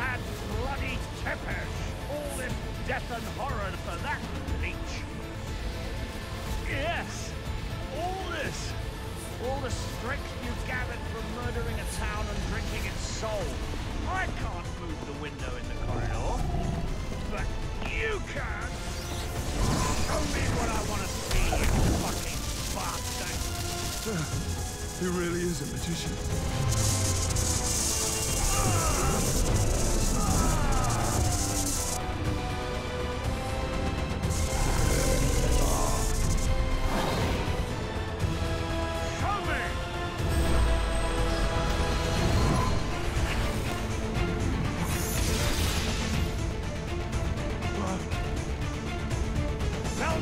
Vlad's bloody Tepes! All this death and horror for that leech! Yes! All this! All the strength you've gathered from murdering a town and drinking its soul! I can't move the window in the corridor! But you can! Show me what I want to see, you fucking bastard! He really is a magician. Ah!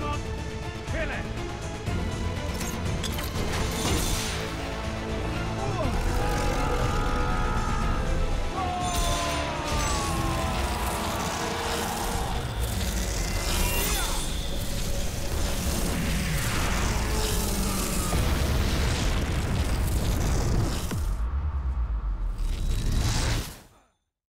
Bye.